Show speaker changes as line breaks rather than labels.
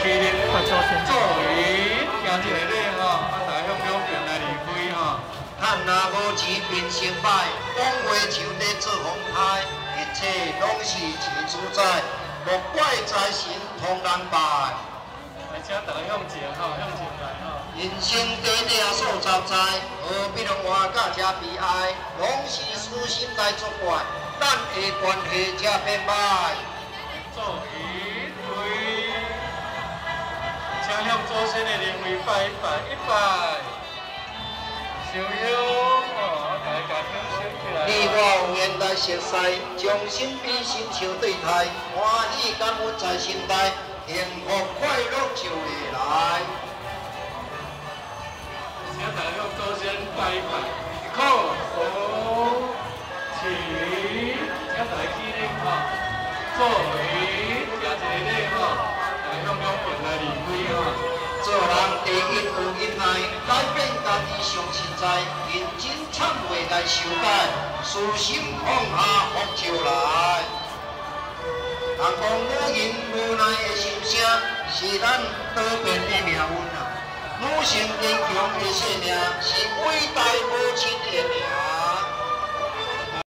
起立，作为行一个礼吼，啊，大家向两边来离开吼。
汉那无钱变成歹，讲话像在做风台，一切拢是天主宰，莫怪财神通人拜。
来，请大家向前吼，向前来吼。
人生短短数十载，何必拢活甲这悲哀？拢是私心来作怪，咱的关系才变歹。
做一对，请向祖先的灵位拜一拜，一拜。小友，哦，大家起来。
你我有缘来熟悉，将心比心相对待，欢喜感恩在心内，幸福快乐就会来。
请大家向祖先拜一拜，靠手起，请大家起立哈，作为行一个礼哈，大家向两边
忏悔来修改，私心放下福就来。人讲女人无奈的心声，是咱多变的命运啊！女性坚强的性命，是伟大母亲的命。